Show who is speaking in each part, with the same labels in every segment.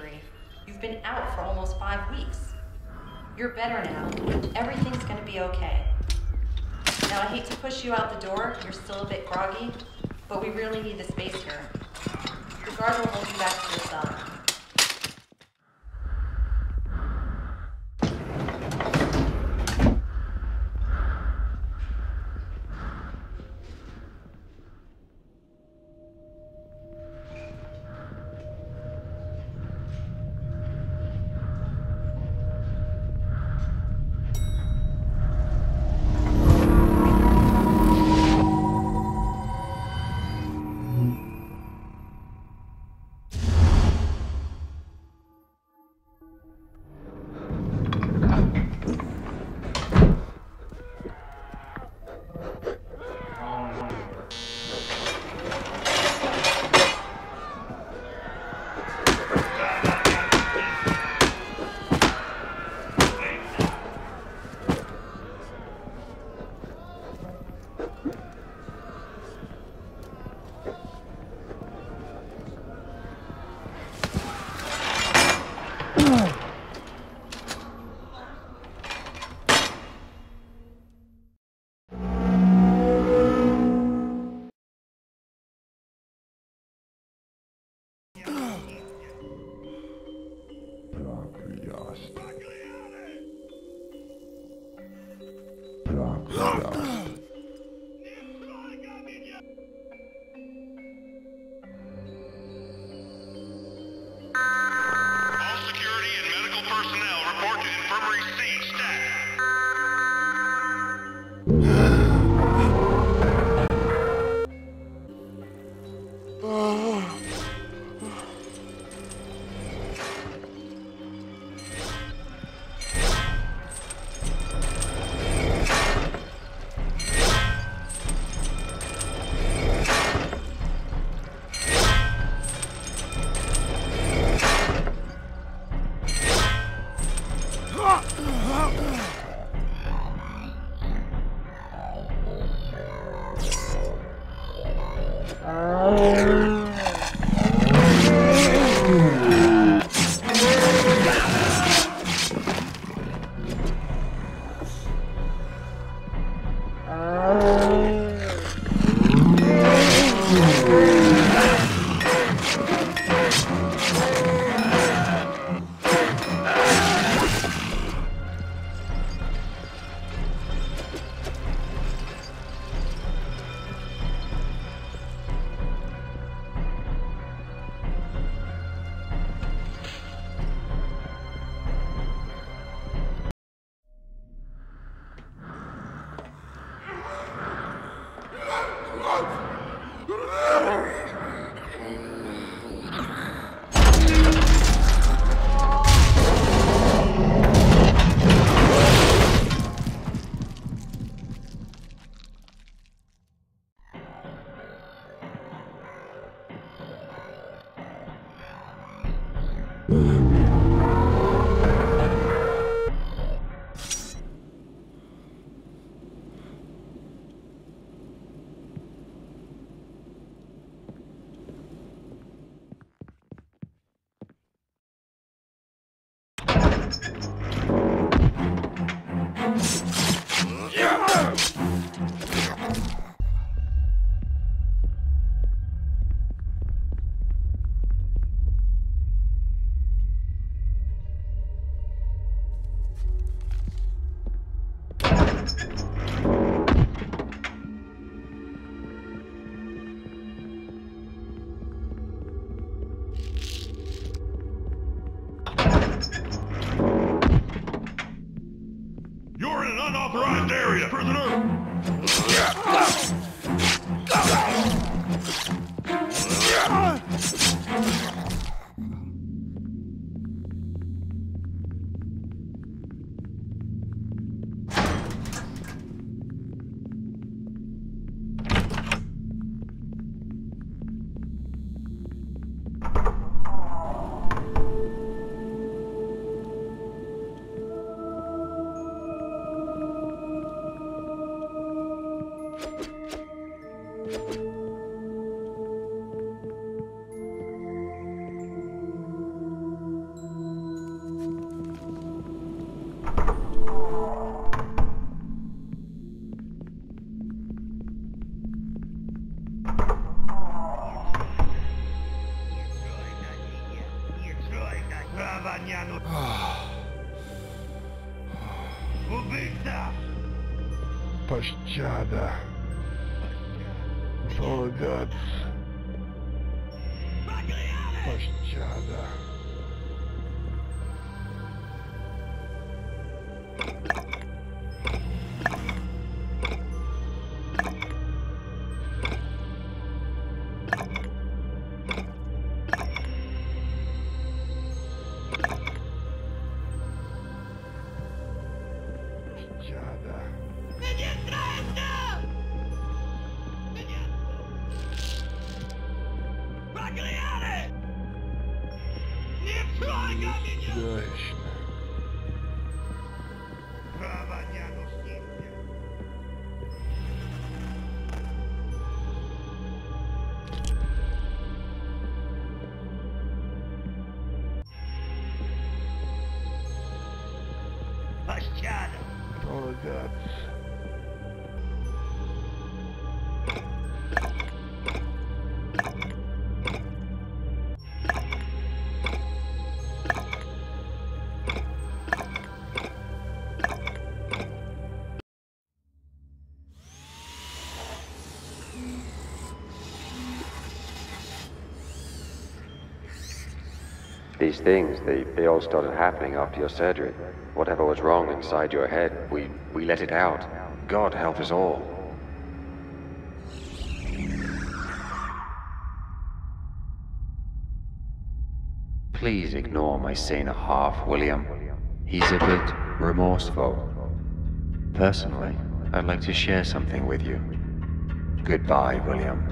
Speaker 1: surgery. You've been out for almost five weeks. You're better now. Everything's gonna be okay. Now, I hate to push you out the door. You're still a bit groggy, but we really need the space here. The guard will hold you back to your cell.
Speaker 2: Go! Bagnano schippia.
Speaker 3: Oh,
Speaker 4: These things, they, they all started happening after your surgery. Whatever was wrong inside your head, we, we let it out. God help us all. Please ignore my saner half, William. He's a bit remorseful. Personally, I'd like to share something with you. Goodbye, William.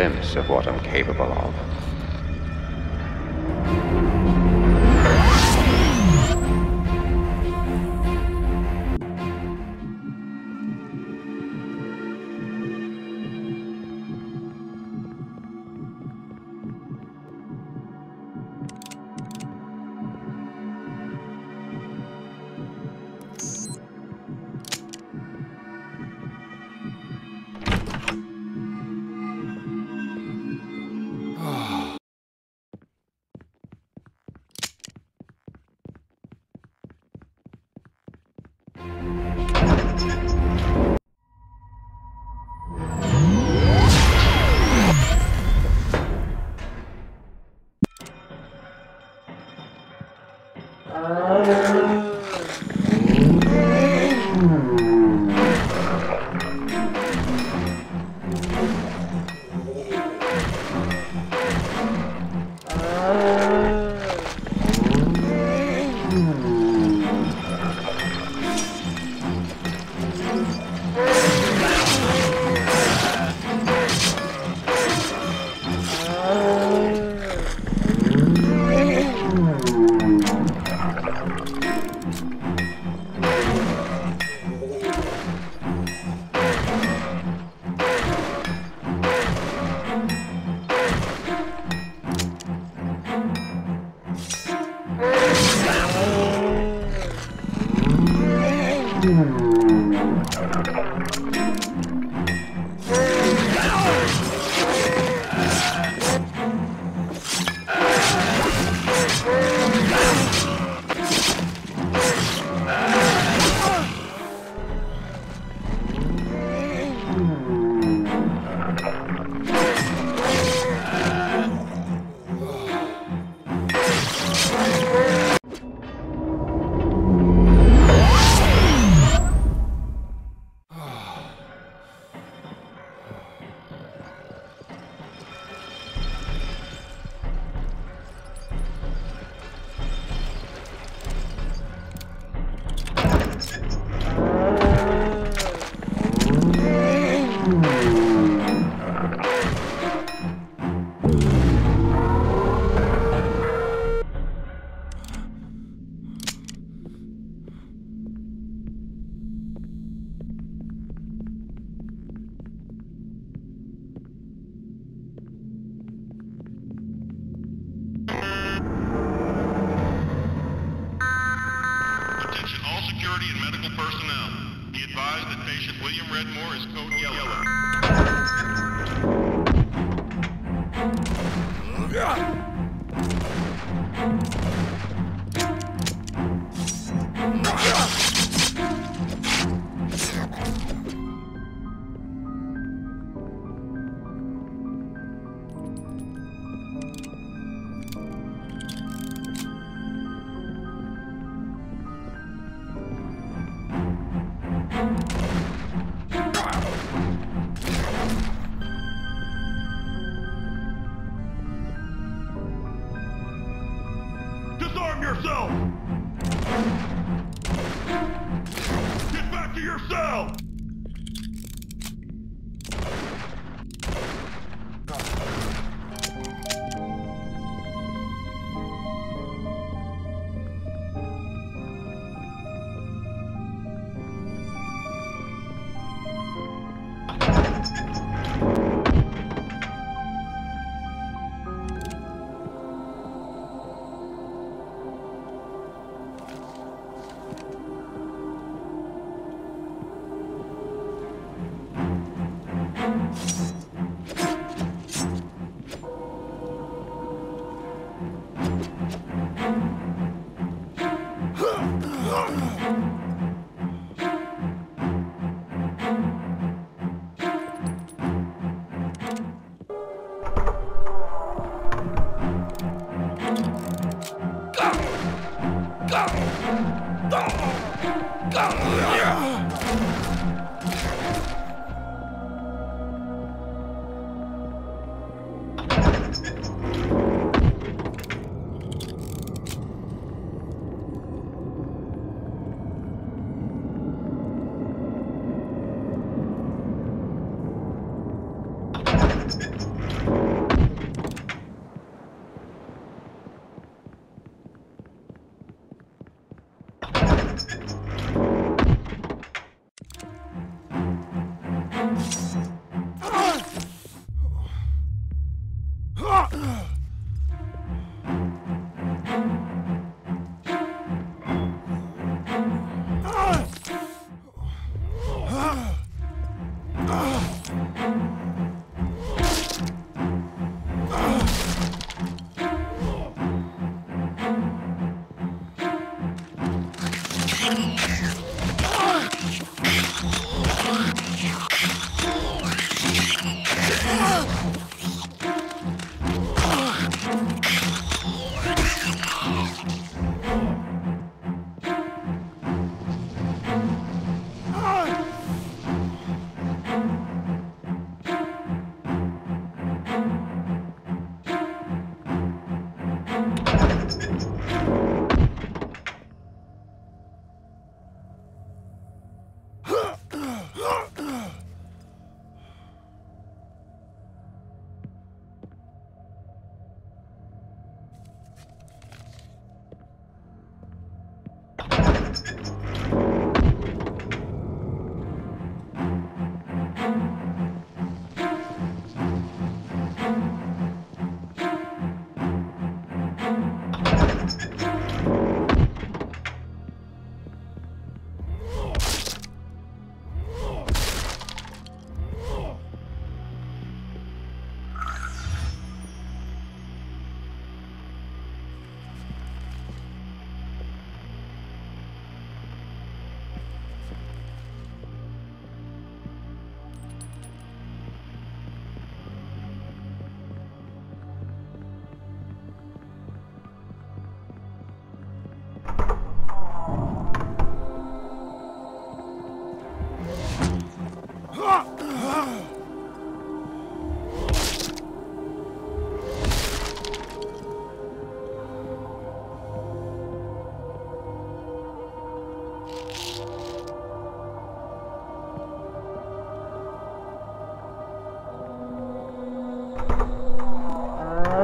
Speaker 4: Glimpse of what I'm capable of.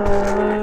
Speaker 3: Bye.